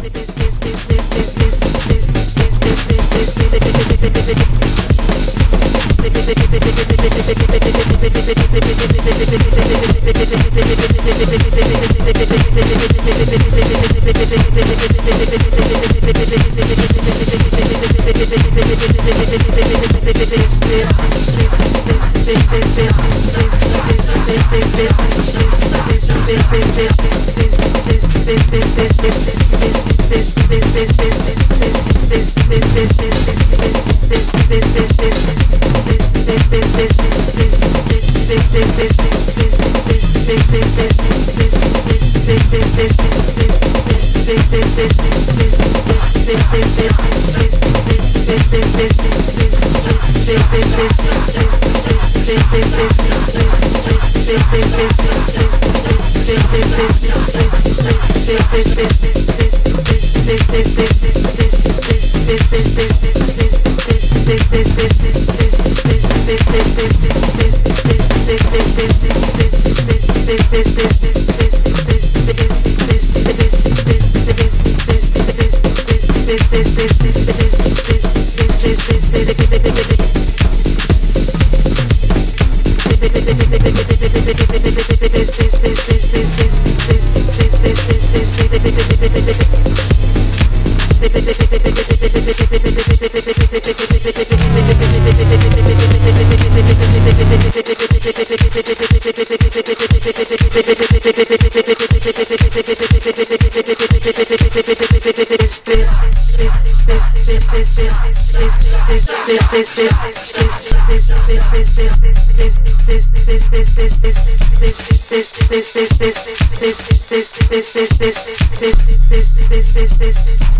this this this this test test test this this this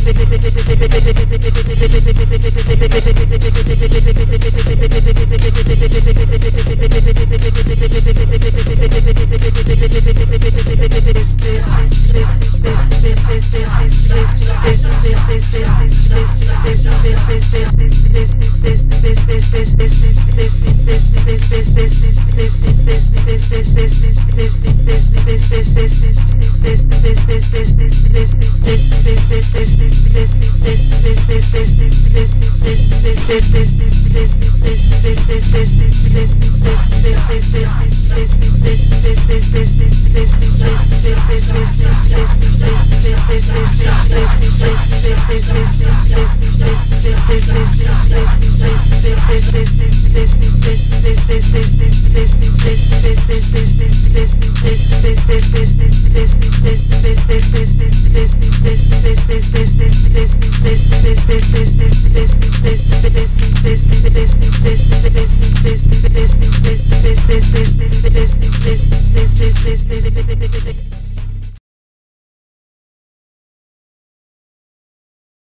This is this is this this, this.